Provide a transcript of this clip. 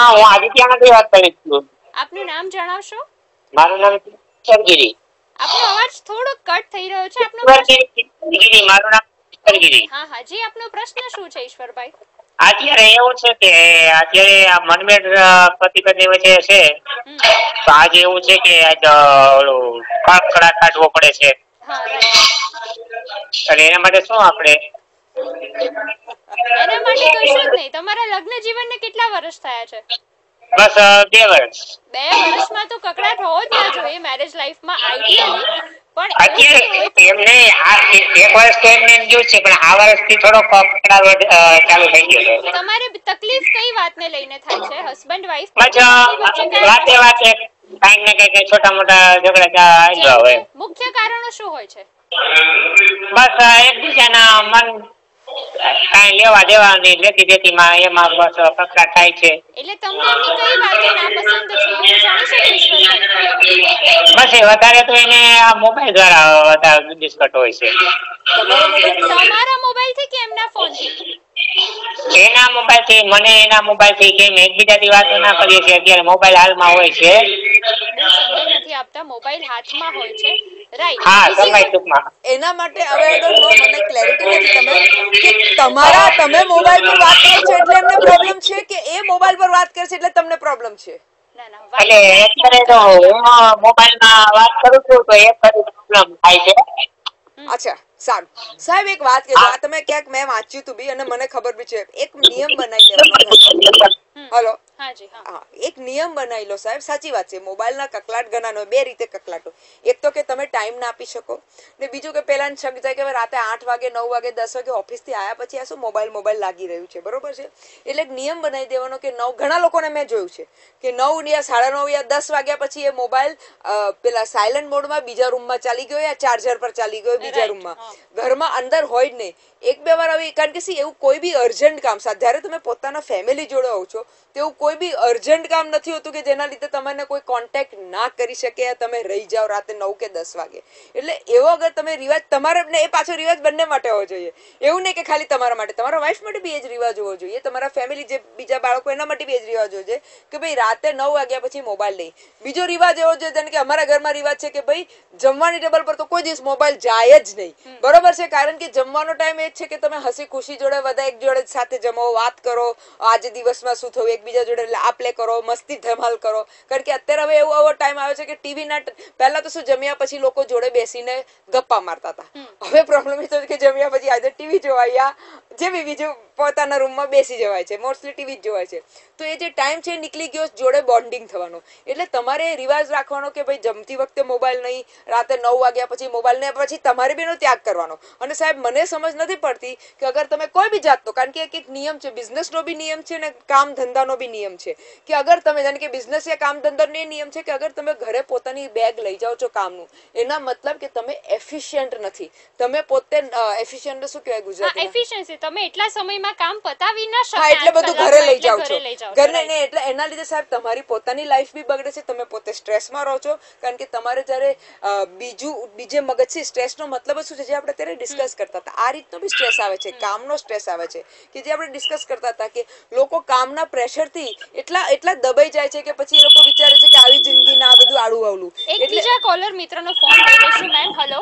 હા હું આદિત્યમાંથી વાત કરી છું. આપનું નામ જણાવશો? મારું નામ કિશોરગીરી આપનો અવાજ થોડો કટ થઈ રહ્યો છે આપનો કિશોરગીરી મારું નામ કિશોરગીરી હા હા જી આપનો પ્રશ્ન શું છે ઈશ્વરભાઈ? અત્યારે એવું છે કે અત્યારે આ મનમેડ પતિ પત્ની વચ્ચે છે તો આજે એવું છે કે ઓલું કડા કાઢવો પડે છે. અને એના માટે શું આપણે? એના માટે કશું જ નહીં તમારા લગ્ન જીવનને કેટલા વર્ષ થયા છે? બસ બે વર્ષ. બે વર્ષમાં તો કકડાટ હોવો જ ના જોઈએ મેરેજ લાઈફમાં આઈડિયલી પણ એમને આ એક વર્ષ તો એમને ગયું છે પણ આ વર્ષથી થોડો કપડા ચાલુ થઈ ગયો છે. તમારે તકલીફ કઈ વાતને લઈને થાય છે? હસબન્ડ વાઈફ વાતે વાતે કાંઈક ને કાંઈક છોટા મોટા ઝઘડા ચા આવ્યા હોય. મુખ્ય કારણો શું હોય છે? બસ એકબીજાના મન કાંઈ લેવા દેવાની લેતી દેતી માં એમાં બસ ફકરા થાય છે. એટલે તમને કઈ વાત નાપસંદ છે જાણી બસ એ વધારે તો એને આ મોબાઈલ દ્વારા વધારે ડિસ્કટ હોય છે. તમારા મોબાઈલથી કે એમના ફોનથી એના મોબાઈલથી મને એના મોબાઈલથી કેમ એકબીજાથી વાતો ના કરીએ છીએ અત્યારે મોબાઈલ હાલમાં હોય છે. નથી આપતા મોબાઈલ હાથમાં હોય છે. રાઈટ હા સમય ટૂંકમાં. એના માટે હવે know, મને ક્લેરિટી નથી તમે કે તમારા તમે મોબાઈલ પર વાત કરો છો એટલે એમને પ્રોબ્લેમ છે કે એ મોબાઈલ પર વાત કરે છે એટલે તમને પ્રોબ્લેમ છે? ના ના એટલે અત્યારે તો હું મોબાઈલમાં વાત કરું છું તો એ પ્રોબ્લેમ થાય છે. અચ્છા સારું. સાહેબ એક વાત કે આ તમે ક્યાંક મેં વાંચ્યું હતું બી અને મને ખબર બી છે. એક નિયમ બનાવી લેવાનો હમ. હલો. હા એક નિયમ બનાવી લો સાહેબ સાચી વાત છે. મોબાઈલના કકલાટ ગણાનો બે રીતે કકલાટો. એક તો કે તમે ટાઈમ ના આપી શકો ને બીજું કે પેલા શક જાય કે રાતે આઠ વાગે નવ વાગે દસ વાગે ઓફિસથી આવ્યા પછી આ શું મોબાઈલ મોબાઈલ લાગી રહ્યું છે બરોબર છે? એટલે એક નિયમ બનાવી દેવાનો કે નવ ઘણા લોકોને મેં જોયું છે કે નવ યા સાડા નવ યા દસ વાગ્યા પછી એ મોબાઈલ પેલા સાયલન્ટ મોડમાં બીજા રૂમમાં ચાલી ગયો યા ચાર્જર પર ચાલી ગયો બીજા રૂમમાં ઘરમાં અંદર હોય જ નહીં. એક બે વાર આવી કારણ કે સી એવું કોઈ બી અર્જન્ટ કામ સાથે જ્યારે તમે પોતાના ફેમિલી જોડે હોવ છો તેવું કોઈ બી અર્જન્ટ કામ નથી હોતું કે જેના લીધે તમને કોઈ કોન્ટેક્ટ ના કરી શકે તમે રહી જાઓ રાતે નવ કે દસ વાગે. એટલે એવો અગર તમે રિવાજ તમારા ને એ પાછો રિવાજ બંને માટે હોવો જોઈએ. એવું નહીં કે ખાલી તમારા માટે. તમારા વાઈફ માટે બી એ જ રિવાજ હોવો જોઈએ. તમારા ફેમિલી જે બીજા બાળકો એના માટે બી એ જ રિવાજ હોવો જોઈએ કે ભાઈ રાતે નવ વાગ્યા પછી મોબાઈલ નહીં બીજો રિવાજ એવો છે જેમ કે અમારા ઘરમાં રિવાજ છે કે ભાઈ જમવાની ટેબલ પર તો કોઈ દિવસ મોબાઈલ જાય જ નહીં. બરોબર છે? કારણ કે જમવાનો ટાઈમ એ જ છે કે તમે હસી ખુશી જોડે બધા એક જોડે સાથે જમો વાત કરો આજે દિવસમાં શું થયું એકબીજા જોડે આપલે કરો મસ્તી ધમાલ કરો. કારણ કે અત્યારે હવે એવો એવો ટાઈમ આવે છે કે ટીવી ના પહેલા તો શું જમ્યા પછી લોકો જોડે બેસીને ગપ્પા મારતા હતા. હવે પ્રોબ્લેમ એ છે કે જમ્યા પછી આજે ટીવી જોવા યા જે બી બીજું પોતાના રૂમમાં બેસી જવાય છે મોસ્ટલી ટીવી જ જોવાય છે. તો એ જે ટાઈમ છે નીકળી ગયો જોડે બોન્ડિંગ થવાનો. એટલે તમારે રિવાજ રાખવાનો કે ભાઈ જમતી વખતે મોબાઈલ નહીં રાતે નવ વાગ્યા પછી મોબાઈલ ને પછી તમારે બી એનો ત્યાગ કરવાનો. અને સાહેબ મને સમજ નથી પડતી કે અગર તમે કોઈ બી જાતનો કારણ કે એક એક નિયમ છે બિઝનેસનો બી નિયમ છે અને કામ ધંધાનો બી નિયમ છે. કે અગર તમે જાણે કે બિઝનેસ યા કામ ધંધાનો એ નિયમ છે કે અગર તમે ઘરે પોતાની બેગ લઈ જાઓ છો કામનું એના મતલબ કે તમે એફિશિયન્ટ નથી. તમે પોતે એફિશિયન્ટ શું કહેવાય હા એફિશિયન્સી તમે એટલા સમયમાં કામ પતાવી ન શકો હા એટલે બધું ઘરે લઈ જાઓ છો. ઘરે. ને એટલે એના લીધે સાહેબ તમારી પોતાની લાઈફ બી બગડે છે તમે પોતે સ્ટ્રેસમાં રહો છો. કારણ કે તમારે જ્યારે બીજું બીજે મગજથી સ્ટ્રેસનો મતલબ શું છે જે આપણે ત્યારે ડિસ્કસ કરતા હતા. આ રીતનો બી સ્ટ્રેસ આવે છે કામનો સ્ટ્રેસ આવે છે કે જે આપણે ડિસ્કસ કરતા હતા કે લોકો કામના પ્રેશરથી એટલા એટલા દબાઈ જાય છે કે પછી એ લોકો વિચારે છે કે આવી જિંદગી ના બધું આડું આવલું એક બીજા કોલર મિત્રનો ફોન લઈ લઈશું મેમ હેલો